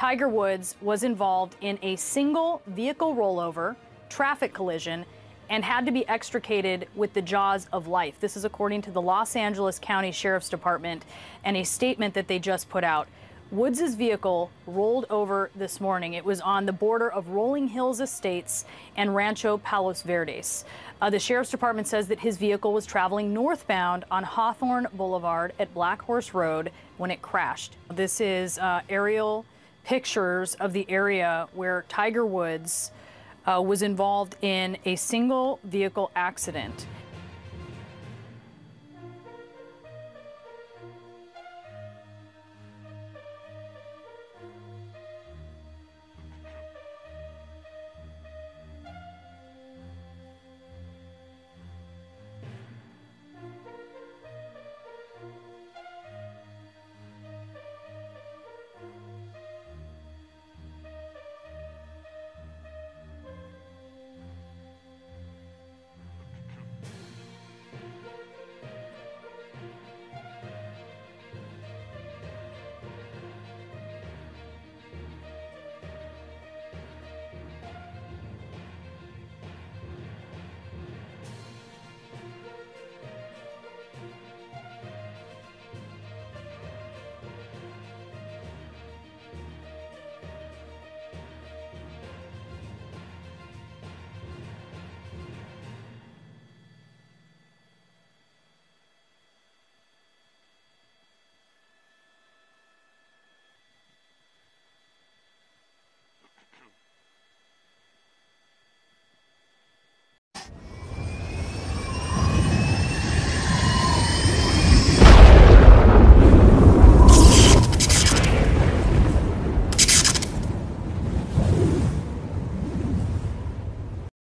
Tiger Woods was involved in a single vehicle rollover, traffic collision, and had to be extricated with the jaws of life. This is according to the Los Angeles County Sheriff's Department and a statement that they just put out. Woods' vehicle rolled over this morning. It was on the border of Rolling Hills Estates and Rancho Palos Verdes. Uh, the Sheriff's Department says that his vehicle was traveling northbound on Hawthorne Boulevard at Black Horse Road when it crashed. This is uh, aerial pictures of the area where Tiger Woods uh, was involved in a single vehicle accident.